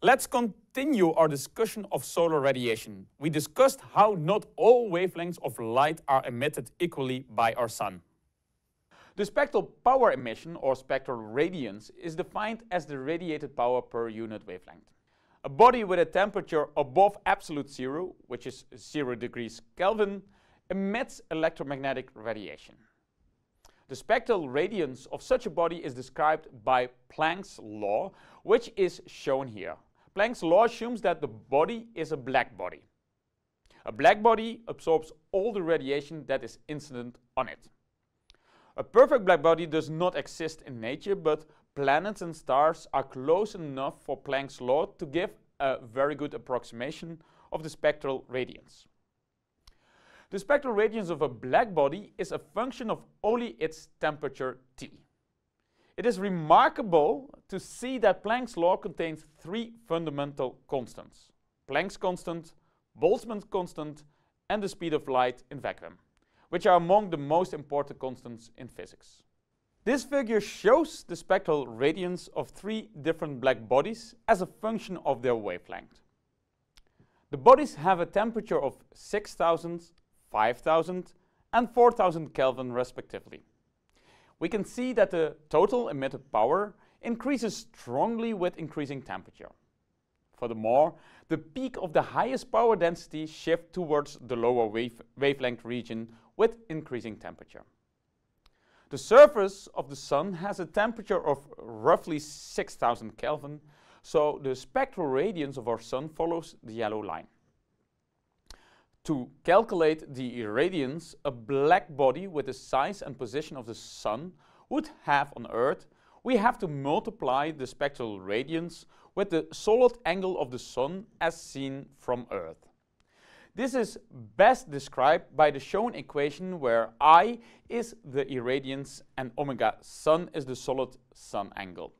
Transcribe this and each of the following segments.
Let's continue our discussion of solar radiation. We discussed how not all wavelengths of light are emitted equally by our sun. The spectral power emission, or spectral radiance, is defined as the radiated power per unit wavelength. A body with a temperature above absolute zero, which is zero degrees Kelvin, emits electromagnetic radiation. The spectral radiance of such a body is described by Planck's law, which is shown here. Planck's law assumes that the body is a black body. A black body absorbs all the radiation that is incident on it. A perfect black body does not exist in nature, but planets and stars are close enough for Planck's law to give a very good approximation of the spectral radiance. The spectral radiance of a black body is a function of only its temperature T. It is remarkable to see that Planck's law contains three fundamental constants. Planck's constant, Boltzmann's constant, and the speed of light in vacuum, which are among the most important constants in physics. This figure shows the spectral radiance of three different black bodies as a function of their wavelength. The bodies have a temperature of 6000, 5000 and 4000 Kelvin respectively. We can see that the total emitted power increases strongly with increasing temperature. Furthermore, the peak of the highest power density shifts towards the lower wave wavelength region with increasing temperature. The surface of the Sun has a temperature of roughly 6000 Kelvin, so the spectral radiance of our Sun follows the yellow line. To calculate the irradiance, a black body with the size and position of the Sun would have on Earth, we have to multiply the spectral radiance with the solid angle of the Sun as seen from Earth. This is best described by the shown equation where I is the irradiance and omega sun is the solid sun angle.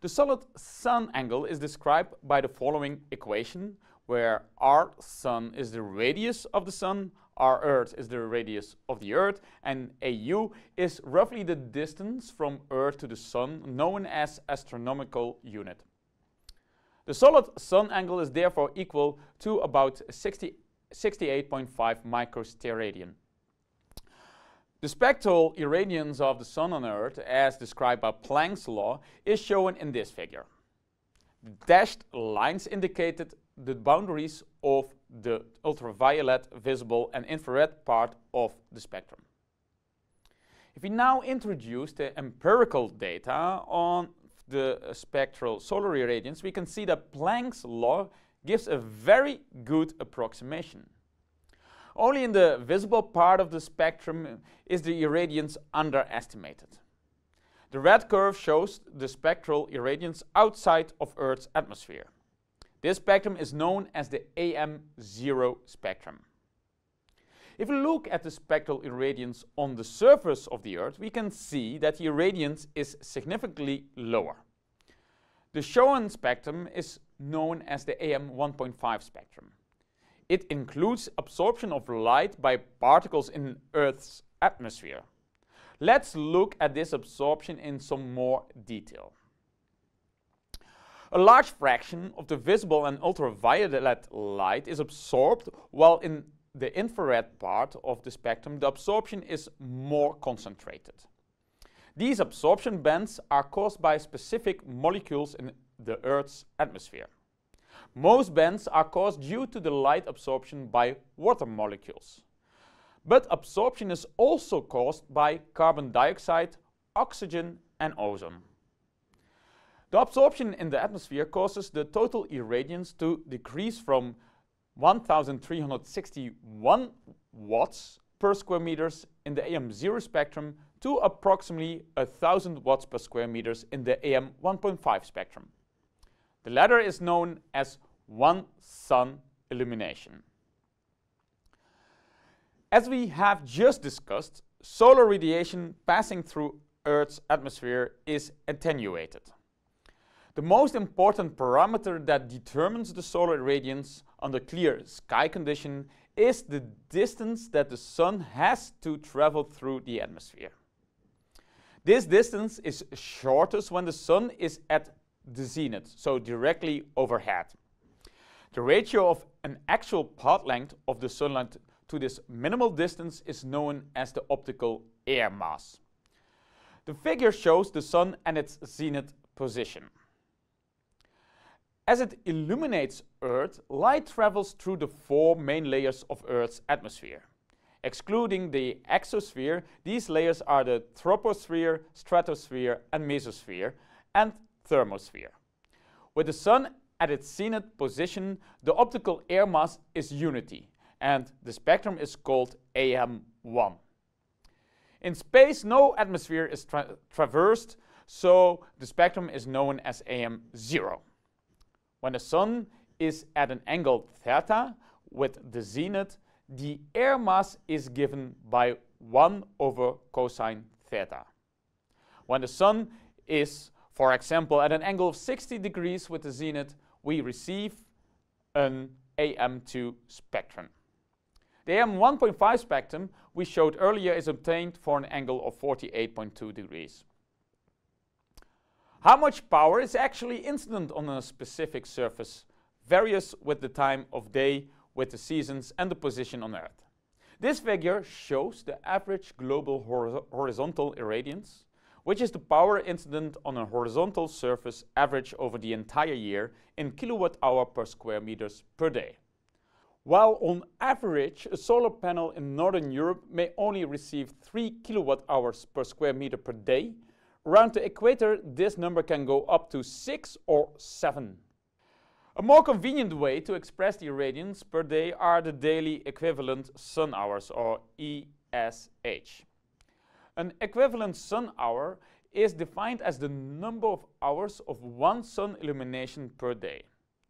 The solid sun angle is described by the following equation where r sun is the radius of the sun, r earth is the radius of the earth, and au is roughly the distance from earth to the sun, known as astronomical unit. The solid sun angle is therefore equal to about 60, 68.5 microsteradian. The spectral irradiance of the sun on Earth, as described by Planck's law, is shown in this figure. Dashed lines indicated the boundaries of the ultraviolet, visible and infrared part of the spectrum. If we now introduce the empirical data on the spectral solar irradiance, we can see that Planck's law gives a very good approximation. Only in the visible part of the spectrum is the irradiance underestimated. The red curve shows the spectral irradiance outside of Earth's atmosphere. This spectrum is known as the AM0 spectrum. If we look at the spectral irradiance on the surface of the Earth, we can see that the irradiance is significantly lower. The shown spectrum is known as the AM1.5 spectrum. It includes absorption of light by particles in Earth's atmosphere. Let's look at this absorption in some more detail. A large fraction of the visible and ultraviolet light is absorbed, while in the infrared part of the spectrum, the absorption is more concentrated. These absorption bands are caused by specific molecules in the Earth's atmosphere. Most bands are caused due to the light absorption by water molecules. But absorption is also caused by carbon dioxide, oxygen and ozone. The absorption in the atmosphere causes the total irradiance to decrease from 1361 watts per square meters in the AM0 spectrum to approximately 1000 watts per square meters in the AM1.5 spectrum. The latter is known as one sun illumination. As we have just discussed, solar radiation passing through Earth's atmosphere is attenuated. The most important parameter that determines the solar irradiance under clear sky condition is the distance that the sun has to travel through the atmosphere. This distance is shortest when the sun is at the zenith, so directly overhead. The ratio of an actual path length of the sunlight to this minimal distance is known as the optical air mass. The figure shows the sun and its zenith position. As it illuminates Earth, light travels through the four main layers of Earth's atmosphere. Excluding the exosphere, these layers are the troposphere, stratosphere, and mesosphere, and thermosphere. With the Sun at its zenith position, the optical air mass is unity, and the spectrum is called AM1. In space, no atmosphere is tra traversed, so the spectrum is known as AM0. When the sun is at an angle theta with the zenith, the air mass is given by 1 over cosine theta. When the sun is, for example, at an angle of 60 degrees with the zenith, we receive an AM2 spectrum. The AM1.5 spectrum we showed earlier is obtained for an angle of 48.2 degrees. How much power is actually incident on a specific surface varies with the time of day, with the seasons and the position on Earth. This figure shows the average global hor horizontal irradiance, which is the power incident on a horizontal surface average over the entire year in kilowatt hour per square meters per day. While on average a solar panel in Northern Europe may only receive 3 kilowatt hours per square meter per day, Around the equator, this number can go up to 6 or 7. A more convenient way to express the irradiance per day are the daily equivalent sun hours, or ESH. An equivalent sun hour is defined as the number of hours of one sun illumination per day.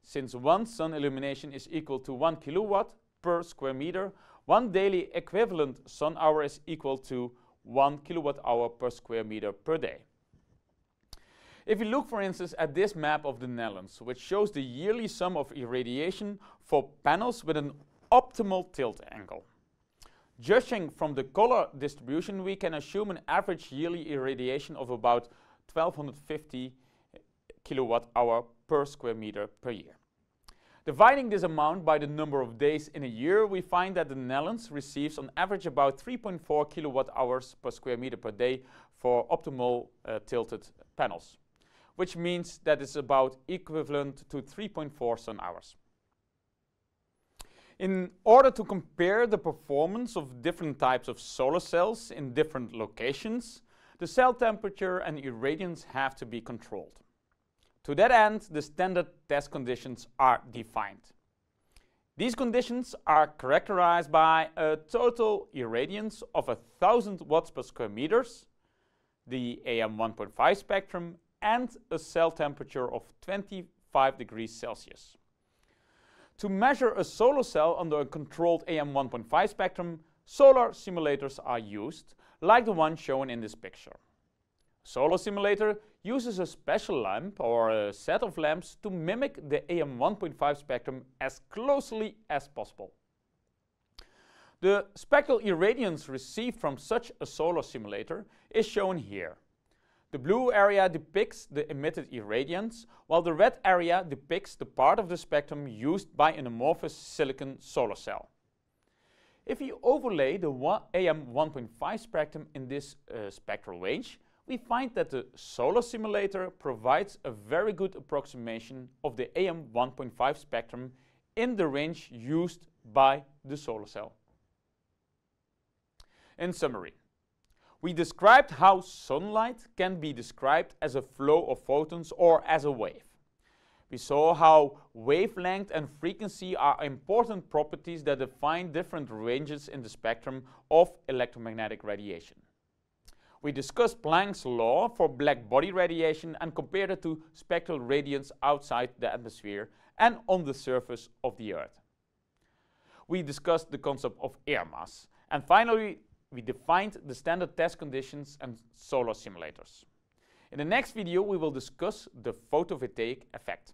Since one sun illumination is equal to 1 kilowatt per square meter, one daily equivalent sun hour is equal to 1 kilowatt hour per square meter per day. If you look, for instance, at this map of the Netherlands, which shows the yearly sum of irradiation for panels with an optimal tilt angle. Judging from the color distribution, we can assume an average yearly irradiation of about 1250 kilowatt hour per square meter per year. Dividing this amount by the number of days in a year, we find that the Netherlands receives on average about 3.4 kilowatt hours per square meter per day for optimal uh, tilted panels which means that it's about equivalent to 3.4 sun hours. In order to compare the performance of different types of solar cells in different locations, the cell temperature and irradiance have to be controlled. To that end, the standard test conditions are defined. These conditions are characterized by a total irradiance of 1000 watts per square meters, the AM1.5 spectrum and a cell temperature of 25 degrees Celsius. To measure a solar cell under a controlled AM1.5 spectrum, solar simulators are used, like the one shown in this picture. Solar simulator uses a special lamp or a set of lamps to mimic the AM1.5 spectrum as closely as possible. The spectral irradiance received from such a solar simulator is shown here. The blue area depicts the emitted irradiance, while the red area depicts the part of the spectrum used by an amorphous silicon solar cell. If you overlay the AM 1.5 spectrum in this uh, spectral range, we find that the solar simulator provides a very good approximation of the AM 1.5 spectrum in the range used by the solar cell. In summary, we described how sunlight can be described as a flow of photons or as a wave. We saw how wavelength and frequency are important properties that define different ranges in the spectrum of electromagnetic radiation. We discussed Planck's law for black body radiation and compared it to spectral radiance outside the atmosphere and on the surface of the Earth. We discussed the concept of air mass. And finally, we defined the standard test conditions and solar simulators. In the next video, we will discuss the photovoltaic effect.